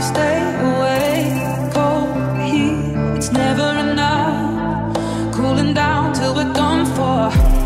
stay away It's never enough. Cooling down till we're done for.